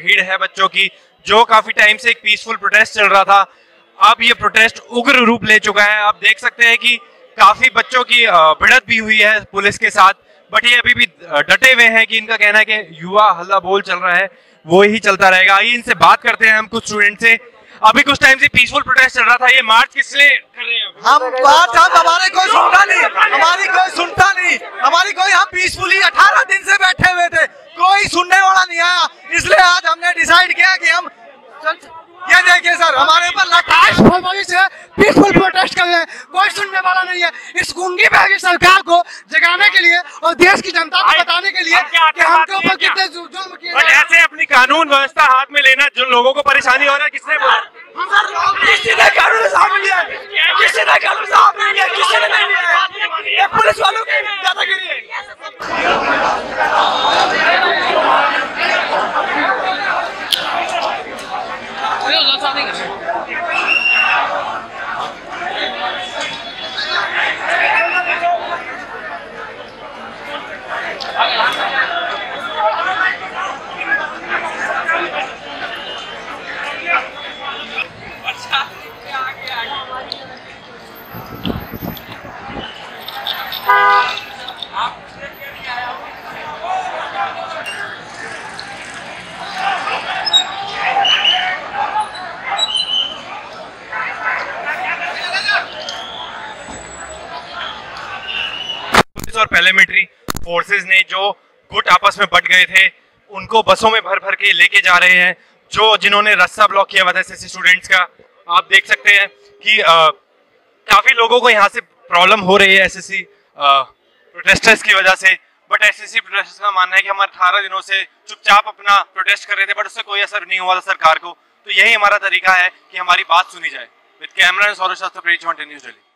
भीड़ है बच्चों की, जो काफ़ी टाइम से एक पीसफुल प्रोटेस्ट चल रहा था। अब ये प्रोटेस्ट उग्र रूप ले चुका है। आप देख सकते हैं कि काफ़ी बच्चों की भिड़त भी हुई है पुलिस के साथ। बट ये अभी भी डटे हुए हैं कि इनका कहना है कि युवा हल्ला बोल चल रहा है, वो ही चलता रहेगा। आइए इनसे बात करते हैं हम कुछ स्टूडेंट से। अभी कुछ टाइम से पीसफुल प्रोटेस्ट चल रहा था। ये मार्च किस लिए हम मार्च हम हमारे कोई सुनता नहीं। हमारी कोई सुनता नहीं हमारी कोई हम पीसफुली अठारह दिन से बैठे हुए थे कोई सुनने वाला नहीं आया इसलिए आज हमने डिसाइड किया कि हम ये देखिए सर हमारे ऊपर लटाश फरमाइश है पीसफुल प्रोटेस्ट कर रहे हैं। कोई सुनने वाला नहीं है। इस गुंगी बैगी सरकार को जगाने के लिए और देश की जनता को बताने के लिए कि हमके ऊपर कितने जुल्म किए बट ऐसे अपनी कानून व्यवस्था हाथ में लेना जो लोगों को परेशानी हो रहा है किसने बोला? किसी ने कानून साहब लिया किसी ने कानून साहब नहीं लिया किसी ने नहीं लिया पुलिस वालों की が。पुलिस और पैरामिलिट्री फोर्सेस ने जो गुट आपस में बट गए थे उनको बसों में भर भर के लेके जा रहे हैं जो जिन्होंने रास्ता ब्लॉक किया हुआ था एसएससी स्टूडेंट्स का। आप देख सकते हैं कि अ, काफ़ी लोगों को यहाँ से प्रॉब्लम हो रही है एसएससी प्रोटेस्टर्स की वजह से। बट एसएससी प्रोटेस्टर्स का मानना है कि हम 18 दिनों से चुपचाप अपना प्रोटेस्ट कर रहे थे बट उससे कोई असर नहीं हुआ था सरकार को। तो यही हमारा तरीका है कि हमारी बात सुनी जाए। With camera Saurabh Shastri news Delhi